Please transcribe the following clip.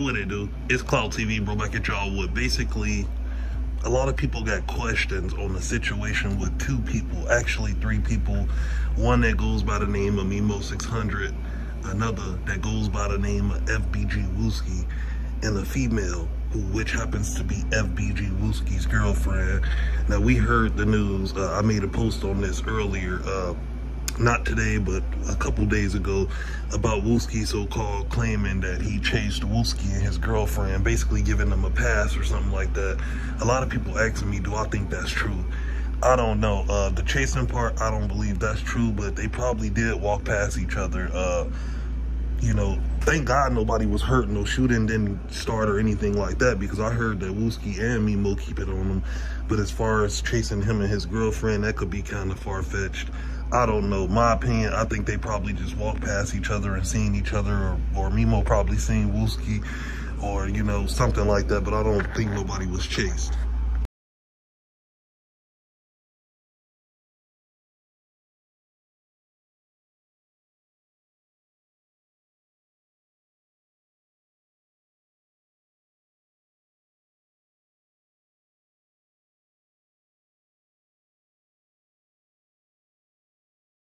What it do? It's Clout TV, bro. Back at y'all with basically a lot of people got questions on the situation with two people, actually three people. One that goes by the name of Memo 600, another that goes by the name of FBG Wooski, and a female who which happens to be FBG Wooski's girlfriend. Now we heard the news. Uh, I made a post on this earlier. Uh, not today, but a couple days ago, about Wooski so-called claiming that he chased Wooski and his girlfriend, basically giving them a pass or something like that. A lot of people asking me, do I think that's true? I don't know. Uh, the chasing part, I don't believe that's true, but they probably did walk past each other. Uh, you know, thank God nobody was hurt. No shooting didn't start or anything like that because I heard that Wooski and Memo keep it on them. But as far as chasing him and his girlfriend, that could be kind of far-fetched. I don't know. My opinion, I think they probably just walked past each other and seen each other or, or Memo probably seen Wooski or, you know, something like that. But I don't think nobody was chased.